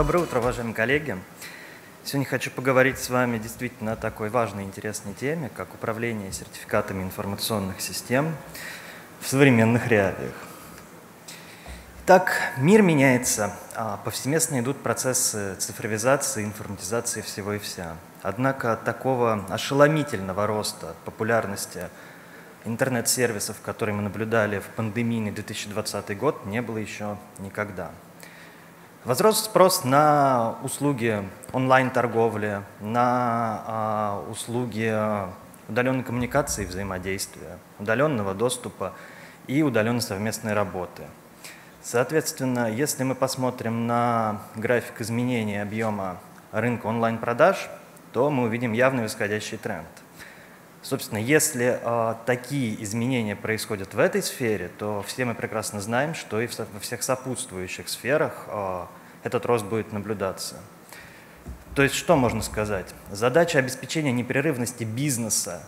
Доброе утро, уважаемые коллеги. Сегодня хочу поговорить с вами действительно о такой важной и интересной теме, как управление сертификатами информационных систем в современных реалиях. Так, мир меняется, а повсеместно идут процессы цифровизации, информатизации всего и вся. Однако такого ошеломительного роста популярности интернет-сервисов, которые мы наблюдали в пандемийный 2020 год, не было еще никогда. Возрос спрос на услуги онлайн-торговли, на а, услуги удаленной коммуникации и взаимодействия, удаленного доступа и удаленной совместной работы. Соответственно, если мы посмотрим на график изменения объема рынка онлайн-продаж, то мы увидим явный восходящий тренд – Собственно, если э, такие изменения происходят в этой сфере, то все мы прекрасно знаем, что и в, во всех сопутствующих сферах э, этот рост будет наблюдаться. То есть что можно сказать? Задача обеспечения непрерывности бизнеса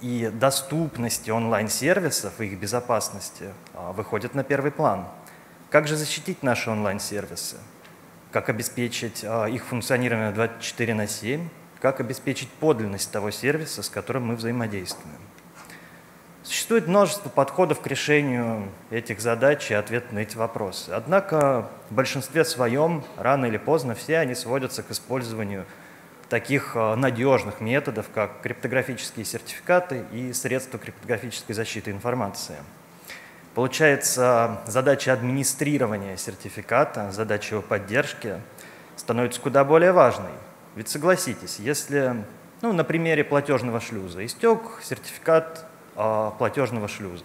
и доступности онлайн-сервисов и их безопасности э, выходит на первый план. Как же защитить наши онлайн-сервисы? Как обеспечить э, их функционирование 24 на 7? Как обеспечить подлинность того сервиса, с которым мы взаимодействуем. Существует множество подходов к решению этих задач и ответ на эти вопросы. Однако в большинстве своем, рано или поздно, все они сводятся к использованию таких э, надежных методов, как криптографические сертификаты и средства криптографической защиты информации. Получается, задача администрирования сертификата, задача его поддержки становится куда более важной, ведь согласитесь, если ну, на примере платежного шлюза истек сертификат э, платежного шлюза,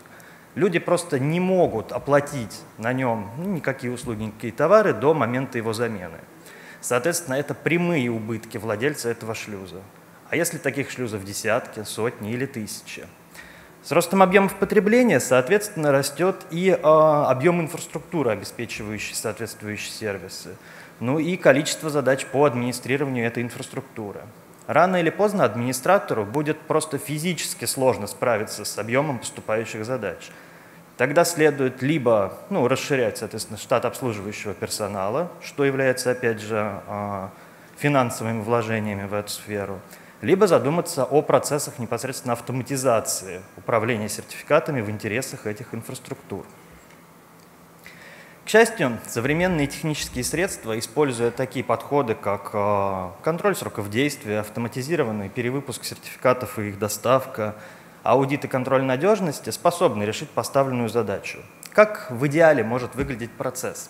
люди просто не могут оплатить на нем ну, никакие услуги, никакие товары до момента его замены. Соответственно, это прямые убытки владельца этого шлюза. А если таких шлюзов десятки, сотни или тысячи? С ростом объемов потребления, соответственно, растет и э, объем инфраструктуры, обеспечивающей соответствующие сервисы ну и количество задач по администрированию этой инфраструктуры. Рано или поздно администратору будет просто физически сложно справиться с объемом поступающих задач. Тогда следует либо ну, расширять, соответственно, штат обслуживающего персонала, что является, опять же, а, финансовыми вложениями в эту сферу, либо задуматься о процессах непосредственно автоматизации управления сертификатами в интересах этих инфраструктур. Счастью, современные технические средства, используя такие подходы, как э, контроль сроков действия, автоматизированный перевыпуск сертификатов и их доставка, аудит и контроль надежности, способны решить поставленную задачу. Как в идеале может выглядеть процесс?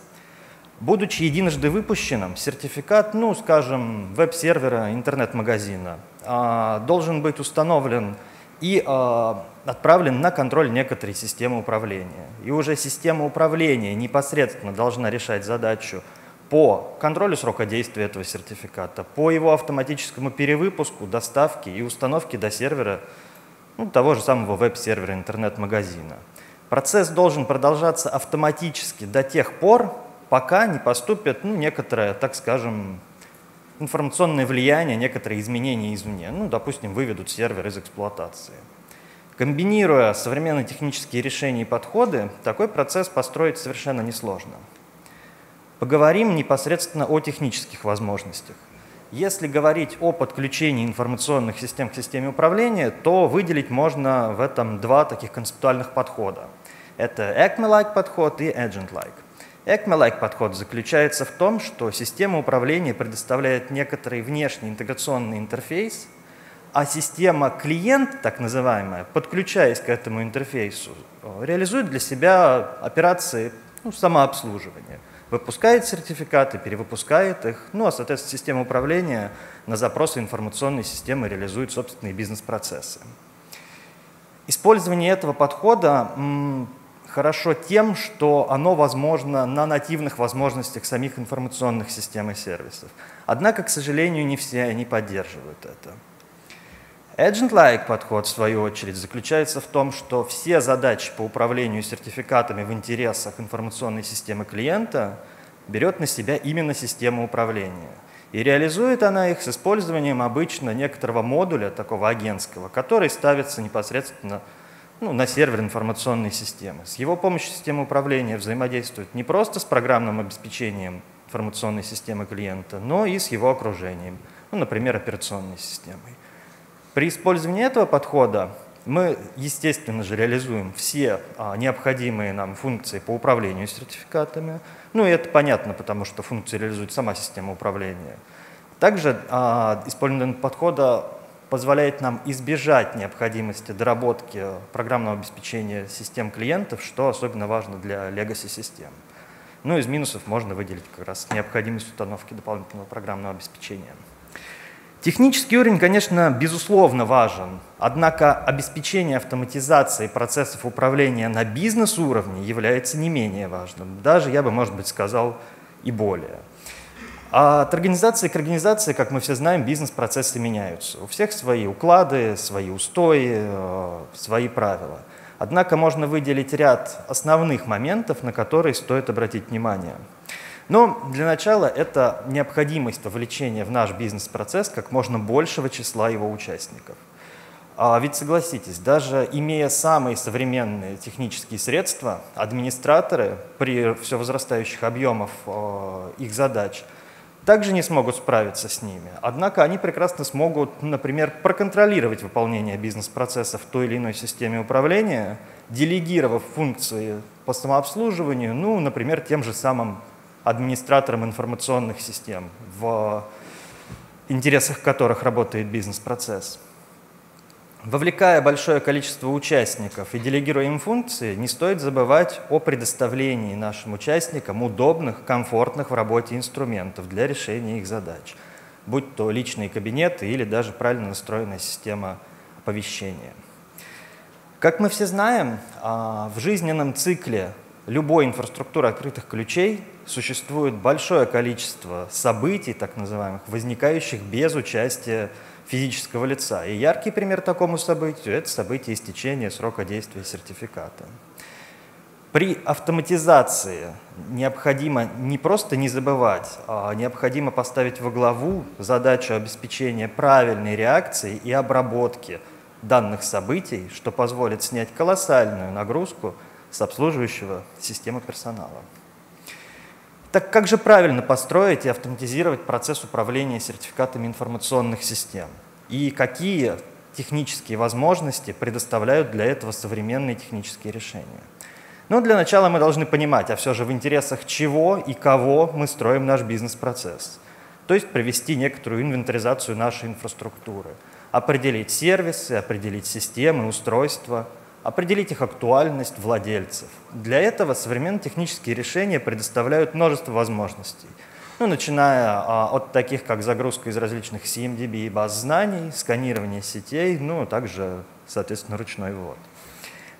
Будучи единожды выпущенным, сертификат, ну, скажем, веб-сервера интернет-магазина, а, должен быть установлен и а, отправлен на контроль некоторой системы управления. И уже система управления непосредственно должна решать задачу по контролю срока действия этого сертификата, по его автоматическому перевыпуску, доставке и установке до сервера ну, того же самого веб-сервера интернет-магазина. Процесс должен продолжаться автоматически до тех пор, пока не поступит ну, некоторое, так скажем, информационное влияние, некоторые изменения извне. Ну, допустим, выведут сервер из эксплуатации. Комбинируя современные технические решения и подходы, такой процесс построить совершенно несложно. Поговорим непосредственно о технических возможностях. Если говорить о подключении информационных систем к системе управления, то выделить можно в этом два таких концептуальных подхода. Это ECME-like подход и Agent-like. ECME-like подход заключается в том, что система управления предоставляет некоторый внешний интеграционный интерфейс – а система клиент, так называемая, подключаясь к этому интерфейсу, реализует для себя операции ну, самообслуживания. Выпускает сертификаты, перевыпускает их, ну а, соответственно, система управления на запросы информационной системы реализует собственные бизнес-процессы. Использование этого подхода хорошо тем, что оно возможно на нативных возможностях самих информационных систем и сервисов. Однако, к сожалению, не все они поддерживают это. Agent-like подход, в свою очередь, заключается в том, что все задачи по управлению сертификатами в интересах информационной системы клиента берет на себя именно система управления. И реализует она их с использованием обычно некоторого модуля, такого агентского, который ставится непосредственно ну, на сервер информационной системы. С его помощью система управления взаимодействует не просто с программным обеспечением информационной системы клиента, но и с его окружением, ну, например, операционной системой. При использовании этого подхода мы, естественно же, реализуем все а, необходимые нам функции по управлению сертификатами. Ну, и это понятно, потому что функции реализует сама система управления. Также а, использование подхода позволяет нам избежать необходимости доработки программного обеспечения систем клиентов, что особенно важно для legacy-систем. Ну, из минусов можно выделить как раз необходимость установки дополнительного программного обеспечения. Технический уровень, конечно, безусловно важен, однако обеспечение автоматизации процессов управления на бизнес-уровне является не менее важным, даже, я бы, может быть, сказал, и более. А от организации к организации, как мы все знаем, бизнес-процессы меняются. У всех свои уклады, свои устои, э, свои правила. Однако можно выделить ряд основных моментов, на которые стоит обратить внимание – но для начала это необходимость вовлечения в наш бизнес-процесс как можно большего числа его участников. А ведь согласитесь, даже имея самые современные технические средства, администраторы при все возрастающих объемах э, их задач также не смогут справиться с ними. Однако они прекрасно смогут, например, проконтролировать выполнение бизнес-процесса в той или иной системе управления, делегировав функции по самообслуживанию, ну, например, тем же самым администратором информационных систем, в интересах которых работает бизнес-процесс. Вовлекая большое количество участников и делегируя им функции, не стоит забывать о предоставлении нашим участникам удобных, комфортных в работе инструментов для решения их задач, будь то личные кабинеты или даже правильно настроенная система оповещения. Как мы все знаем, а, в жизненном цикле любой инфраструктуры открытых ключей существует большое количество событий, так называемых, возникающих без участия физического лица. И яркий пример такому событию – это событие истечения срока действия сертификата. При автоматизации необходимо не просто не забывать, а необходимо поставить во главу задачу обеспечения правильной реакции и обработки данных событий, что позволит снять колоссальную нагрузку с обслуживающего системы персонала. Так как же правильно построить и автоматизировать процесс управления сертификатами информационных систем? И какие технические возможности предоставляют для этого современные технические решения? Ну, для начала мы должны понимать, а все же в интересах чего и кого мы строим наш бизнес-процесс. То есть провести некоторую инвентаризацию нашей инфраструктуры, определить сервисы, определить системы, устройства – определить их актуальность владельцев. Для этого современные технические решения предоставляют множество возможностей. Ну, начиная а, от таких, как загрузка из различных CMDB и баз знаний, сканирование сетей, ну, а также, соответственно, ручной ввод.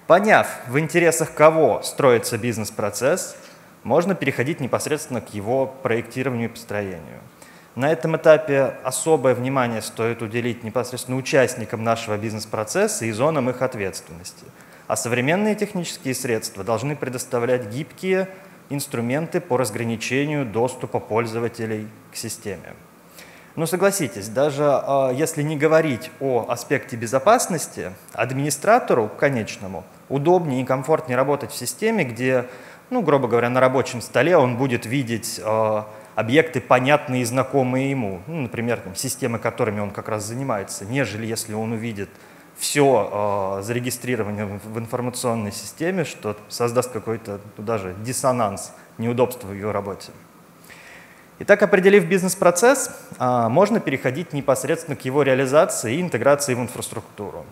Поняв, в интересах кого строится бизнес-процесс, можно переходить непосредственно к его проектированию и построению. На этом этапе особое внимание стоит уделить непосредственно участникам нашего бизнес-процесса и зонам их ответственности. А современные технические средства должны предоставлять гибкие инструменты по разграничению доступа пользователей к системе. Но согласитесь, даже э, если не говорить о аспекте безопасности, администратору конечному удобнее и комфортнее работать в системе, где, ну, грубо говоря, на рабочем столе он будет видеть э, объекты, понятные и знакомые ему, ну, например, там, системы, которыми он как раз занимается, нежели если он увидит все э, зарегистрирование в информационной системе, что создаст какой-то ну, даже диссонанс, неудобство в его работе. Итак, определив бизнес-процесс, э, можно переходить непосредственно к его реализации и интеграции в инфраструктуру.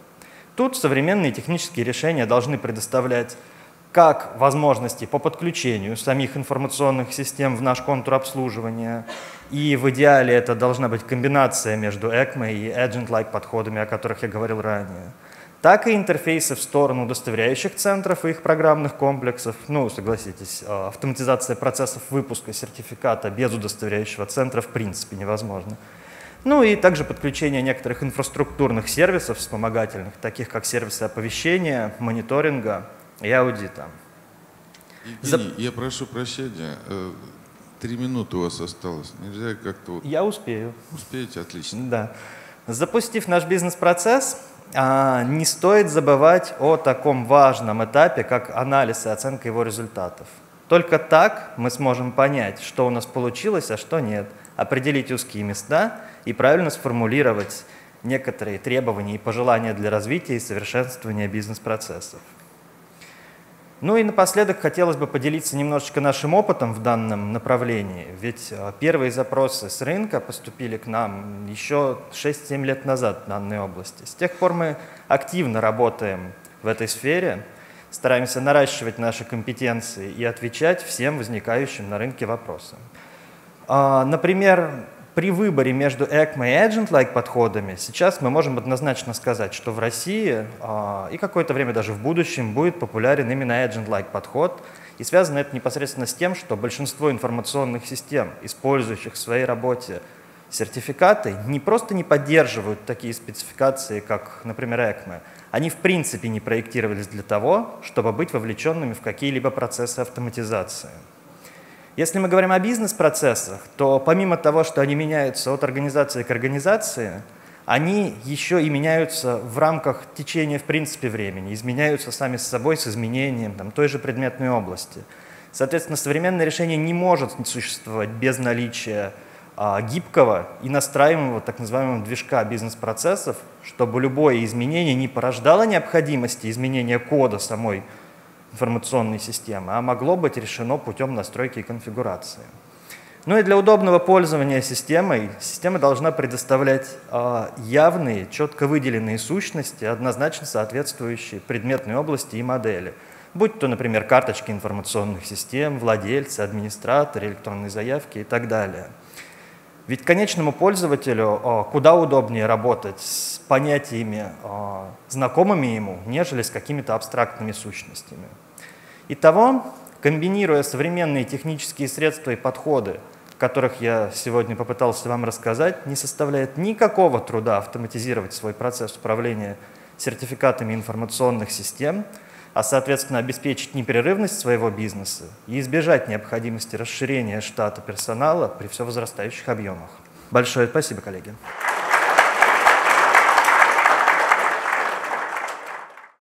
Тут современные технические решения должны предоставлять как возможности по подключению самих информационных систем в наш контур обслуживания. И в идеале это должна быть комбинация между ECMA и agent-like подходами, о которых я говорил ранее. Так и интерфейсы в сторону удостоверяющих центров и их программных комплексов. Ну, согласитесь, а, автоматизация процессов выпуска сертификата без удостоверяющего центра в принципе невозможно. Ну и также подключение некоторых инфраструктурных сервисов вспомогательных, таких как сервисы оповещения, мониторинга, и аудита. Евгений, За... я прошу прощения, э, три минуты у вас осталось. Нельзя как-то... Вот... Я успею. Успеете? Отлично. Да. Запустив наш бизнес-процесс, а, не стоит забывать о таком важном этапе, как анализ и оценка его результатов. Только так мы сможем понять, что у нас получилось, а что нет, определить узкие места и правильно сформулировать некоторые требования и пожелания для развития и совершенствования бизнес-процессов. Ну и напоследок хотелось бы поделиться немножечко нашим опытом в данном направлении. Ведь а, первые запросы с рынка поступили к нам еще 6-7 лет назад в данной области. С тех пор мы активно работаем в этой сфере, стараемся наращивать наши компетенции и отвечать всем возникающим на рынке вопросам. А, например, при выборе между ECMA и Agent-like подходами сейчас мы можем однозначно сказать, что в России а, и какое-то время даже в будущем будет популярен именно Agent-like подход. И связано это непосредственно с тем, что большинство информационных систем, использующих в своей работе сертификаты, не просто не поддерживают такие спецификации, как, например, ECMA, они в принципе не проектировались для того, чтобы быть вовлеченными в какие-либо процессы автоматизации. Если мы говорим о бизнес-процессах, то помимо того, что они меняются от организации к организации, они еще и меняются в рамках течения, в принципе, времени, изменяются сами с собой с изменением там, той же предметной области. Соответственно, современное решение не может существовать без наличия а, гибкого и настраиваемого так называемого движка бизнес-процессов, чтобы любое изменение не порождало необходимости изменения кода самой информационной системы, а могло быть решено путем настройки и конфигурации. Ну и для удобного пользования системой система должна предоставлять э, явные, четко выделенные сущности, однозначно соответствующие предметной области и модели. Будь то, например, карточки информационных систем, владельцы, администраторы, электронные заявки и так далее – ведь конечному пользователю а, куда удобнее работать с понятиями, а, знакомыми ему, нежели с какими-то абстрактными сущностями. Итого, комбинируя современные технические средства и подходы, которых я сегодня попытался вам рассказать, не составляет никакого труда автоматизировать свой процесс управления сертификатами информационных систем – а соответственно обеспечить непрерывность своего бизнеса и избежать необходимости расширения штата персонала при все возрастающих объемах. Большое спасибо, коллеги.